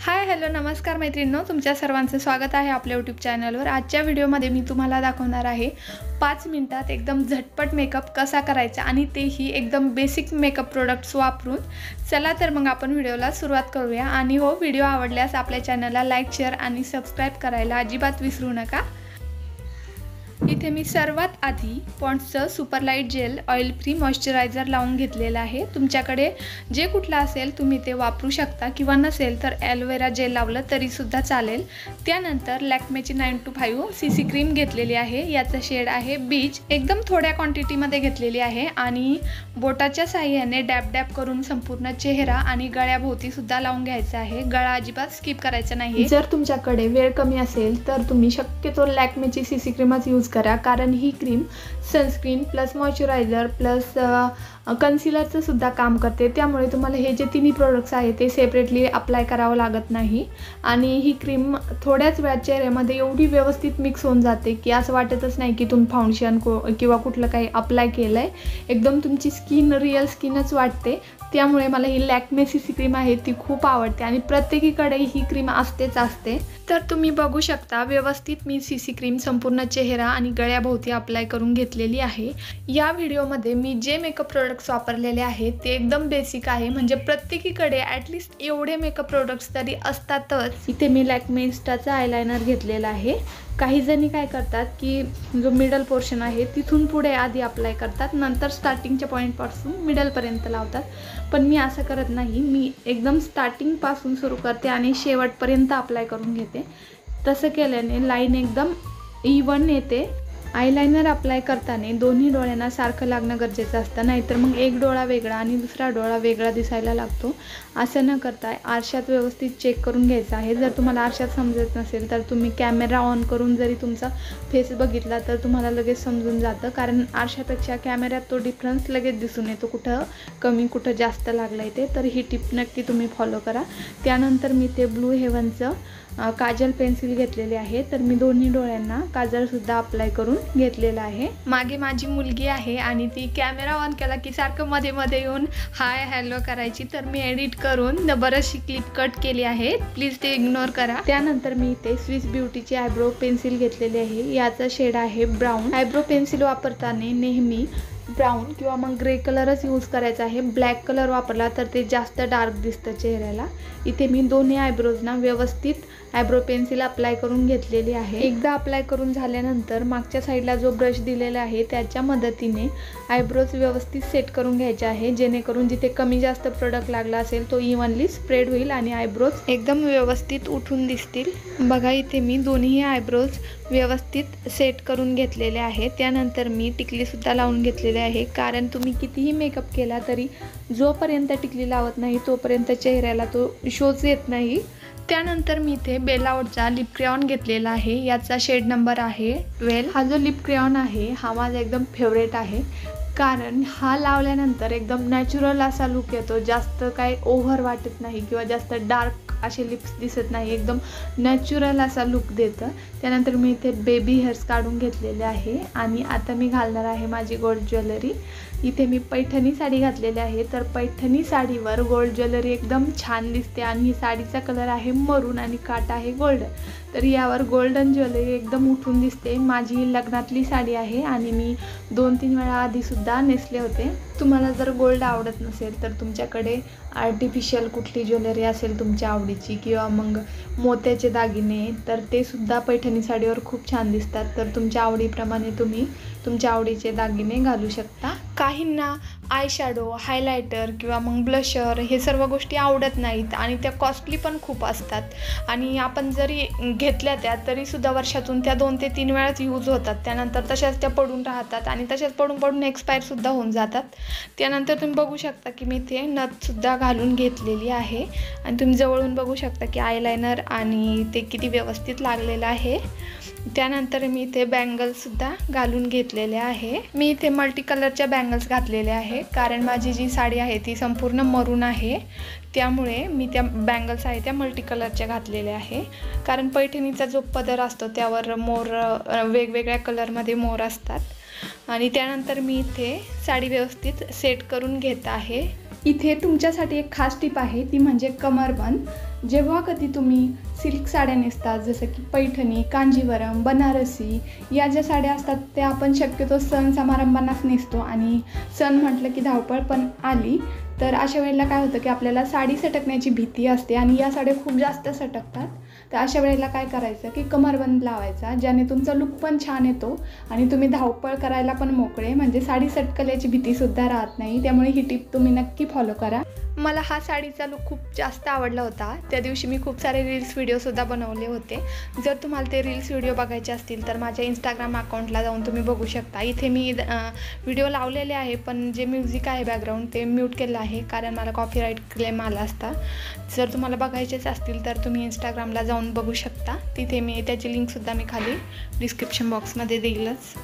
Hi hello नमस्कार मैत्रिणींनो. तुमच्या सर्वांचं स्वागत आहे आपल्या यूट्यूब चॅनलवर आजच्या व्हिडिओमध्ये मी तुम्हाला दाखवणार आहे पाच मिनटात एकदम झटपट मेकअप कसा करायचा आणि तेही एकदम बेसिक मेकअप प्रोडक्ट्स वापरून. चला तर मग आपण व्हिडिओला सुरुवात करूया. आणि हो व्हिडिओ आवडल्यास आपल्या चॅनलला लाईक शेअर आणि सबस्क्राईब करायला अजिबात विसरू नका. इथे मी सर्वात आधी पॉन्ड्सचं super light gel oil free moisturizer लावून घेतलेलं आहे. तुमच्याकडे जे कुठलं असेल तुम्ही ते वापरू शकता किंवा नसेल तर ॲलोवेरा जेल लावलं तरीसुद्धा चालेल. त्यानंतर लॅक्मेची nine to five C C cream घेतलेली आहे. याचं शेड आहे बीच. एकदम थोड्या क्वांटिटीमध्ये घेतलेली आहे आणि बोटाच्या साह्याने डॅप डॅप करून संपूर्ण चेहरा आणि गळ्याभोवतीसुद्धा लावून घ्यायचा आहे. गळा अजिबात स्किप करायचा नाही जर तुमच्याकडे वेळ कमी असेल तर तुम्ही शक्यतो लॅक्मेची सी सी क्रीमच यूज करा. कारण ही cream sunscreen plus moisturizer plus कन्सिलरचं सुद्धा काम करते. त्यामुळे तुम्हाला हे जे तिन्ही प्रोडक्ट्स आहेत ते सेपरेटली अप्लाय करावं लागत नाही. आणि ही क्रीम थोड्याच वेळात चेहऱ्यामध्ये एवढी व्यवस्थित मिक्स होऊन जाते की असं वाटतच नाही की तुम्ही फाउंडेशन को किंवा कुठलं काही अप्लाय केलं आहे एकदम तुमची स्किन रिअल स्किनच वाटते. त्यामुळे मला ही लॅकमेसीची क्रीम आहे ती खूप आवडते. आणि प्रत्येकीकडे ही क्रीम असतेच असते. तर तुम्ही बघू शकता व्यवस्थित मी सी सी क्रीम संपूर्ण चेहरा आणि गळ्याभोवती अप्लाय करून घेतलेली आहे. या व्हिडिओमध्ये मी जे मेकअप प्रोडक्ट प्रोडक्ट्स वापरलेले आहेत ते एकदम बेसिक आहे. म्हणजे प्रत्येकीकडे ॲटलिस्ट एवढे मेकअप प्रोडक्ट्स तरी असतातच. इथे मी लॅकमे इन्स्टाचा आयलायनर घेतलेला आहे. काही जणी काय करतात की जो मिडल पोर्शन आहे तिथून पुढे आधी अप्लाय करतात. नंतर स्टार्टिंगच्या पॉईंटपासून मिडलपर्यंत लावतात. पण मी असं करत नाही. मी एकदम स्टार्टिंगपासून सुरू करते आणि शेवटपर्यंत अप्लाय करून घेते. तसं केल्याने लाईन एकदम इवन येते. आयलायनर अप्लाय करताना दोन्ही डोळ्यांना सारखं लागणं गरजेचं असतं. नाहीतर मग एक डोळा वेगळा आणि दुसरा डोळा वेगळा दिसायला लागतो. असं न करता आरशात व्यवस्थित चेक करून घ्यायचं आहे. जर तुम्हाला आरशात समजत नसेल तर तुम्ही कॅमेरा ऑन करून जरी तुमचा फेस बघितला तर तुम्हाला लगेच समजून जातं. कारण आरशापेक्षा कॅमेऱ्यात तो डिफरन्स लगेच दिसून येतो. कुठं कमी कुठं जास्त लागलं आहे ते. तर ही टिप नक्की तुम्ही फॉलो करा. त्यानंतर मी ते ब्लू हेवनचं काजल पेन्सिल घेतलेली आहे तर मी दोन्ही डोळ्यांना काजलसुद्धा अप्लाय करून घेतलेलं आहे. मागे माझी मुलगी आहे आणि ती कॅमेरा ऑन केला की सारखं मध्ये मध्ये येऊन हाय हॅलो करायची. तर मी एडिट करून बरंचशी क्लिप कट केली आहे प्लीज ते इग्नोर करा. त्यानंतर मी इथे स्विस ब्युटीची आयब्रो पेन्सिल घेतलेली आहे. याचा शेड आहे ब्राऊन आयब्रो पेन्सिल वापरताना नेहमी ब्राऊन किंवा मग ग्रे कलरच यूज करायचा आहे. ब्लॅक कलर वापरला तर ते जास्त डार्क दिसतं चेहऱ्याला. इथे मी दोन्ही आयब्रोजना व्यवस्थित आयब्रो पेन्सिल अप्लाय करून घेतलेली आहे. एकदा अप्लाय करून झाल्यानंतर मागच्या साईडला जो ब्रश दिलेला आहे त्याच्या मदतीने आयब्रोज व्यवस्थित सेट करून घ्यायचे आहे. जेणेकरून जिथे कमी जास्त प्रोडक्ट लागला असेल तो इव्हनली स्प्रेड होईल आणि आयब्रोज एकदम व्यवस्थित उठून दिसतील. बघा इथे मी दोन्ही आयब्रोज व्यवस्थित सेट करून घेतलेले आहे. त्यानंतर मी टिकलीसुद्धा लावून घेतलेले आहे. कारण तुम्ही कितीही मेकअप केला तरी जोपर्यंत टिकली लावत नाही तोपर्यंत चेहऱ्याला तो शोच येत नाही. त्यानंतर मी इथे बेलावटचा लिप क्रेऑन घेतलेला आहे. याचा शेड नंबर आहे ट्वेल्व हा जो लिप क्रेऑन आहे हा माझा एकदम फेवरेट आहे. कारण हा लावल्यानंतर एकदम नॅचरल असा लुक येतो. जास्त काय ओव्हर वाटत नाही किंवा जास्त डार्क असे लिप्स दिसत नाही. एकदम नॅचरल असा लुक देतं. त्यानंतर मी इथे बेबी हेअर्स काढून घेतलेले आहे. आणि आता मी घालणार आहे माझी गोल्ड ज्वेलरी इथे मी पैठणी साडी घातलेली आहे. तर पैठणी साडीवर गोल्ड ज्वेलरी एकदम छान दिसते. आणि ही साडीचा कलर आहे मरून आणि काटा आहे गोल्ड तर यावर गोल्डन ज्वेलरी एकदम उठून दिसते. माझी लग्नातली साडी आहे आणि मी दोन तीन वेळा आधीसुद्धा नेसले होते. तुम्हाला जर गोल्ड आवडत नसेल तर तुमच्याकडे आर्टिफिशियल कुठली ज्वेलरी असेल तुमच्या चांदीची किंवा मग मोत्याचे दागिने तर ते सुद्धा पैठणी साडीवर खूप छान दिसतात. तर तुमच्या आवडीप्रमाणे तुम्ही तुमच्या आवडीचे दागिने घालू शकता. काहींना आय शॅडो हायलायटर किंवा मग ब्लशर हे सर्व गोष्टी आवडत नाहीत आणि त्या कॉस्टली पण खूप असतात. आणि आपण जरी घेतल्या त्या तरीसुद्धा वर्षातून त्या दोन ते तीन वेळाच यूज होतात. त्यानंतर तशाच त्या पडून राहतात आणि तशाच पडून पडून एक्सपायरसुद्धा होऊन जातात. त्यानंतर तुम्ही बघू शकता की मी ते नथसुद्धा घालून घेतलेली आहे. आणि तुम्ही जवळून बघू शकता की आयलायनर आणि ते किती व्यवस्थित लागलेलं आहे. त्यानंतर मी इथे बँगल्ससुद्धा घालून घेतलेले आहे. मी इथे मल्टी कलरच्या बँगल्स घातलेल्या आहे. कारण माझी जी साडी आहे ती संपूर्ण मरून आहे. त्यामुळे मी त्या बँगल्स आहे त्या मल्टी कलरच्या घातलेल्या आहे. कारण पैठणीचा जो पदर असतो त्यावर मोर वेगवेगळ्या कलरमध्ये मोर असतात. आणि त्यानंतर मी इथे साडी व्यवस्थित सेट करून घेत आहे. इथे तुमच्यासाठी एक खास टीप आहे ती म्हणजे कमरबंद. जेव्हा कधी तुम्ही सिल्क साड्या नेसतात जसं की पैठणी कांजीवरम बनारसी या ज्या साड्या असतात त्या आपण शक्यतो सण समारंभांनाच नेसतो. आणि सण म्हटलं की धावपळ पण आली तर अशा वेळेला काय होतं की आपल्याला साडी सटकण्याची भीती असते आणि या साड्या खूप जास्त सटकतात. तर अशा वेळेला काय करायचं की कमरबंद लावायचा ज्याने तुमचा लुक पण छान येतो आणि तुम्ही धावपळ करायला पण मोकळे म्हणजे साडी सटकल्याची भीतीसुद्धा राहत नाही. त्यामुळे ही टिप तुम्ही नक्की फॉलो करा. मला हा साडीचा लुक खूप जास्त आवडला होता. त्या दिवशी मी खूप सारे रील्स व्हिडिओसुद्धा बनवले होते. जर तुम्हाला ते रील्स व्हिडिओ बघायचे असतील तर माझ्या इंस्टाग्राम अकाउंटला जाऊन तुम्ही बघू शकता. इथे मी व्हिडिओ लावलेले आहे पण जे म्युझिक आहे बॅकग्राऊंड ते म्यूट केलं आहे कारण मला कॉपीराईट क्लेम आला असता. जर तुम्हाला बघायचेच असतील तर तुम्ही इंस्टाग्रामला जाऊन बघू शकता. तिथे मी त्याची लिंकसुद्धा मी खाली डिस्क्रिप्शन बॉक्समध्ये देईलच.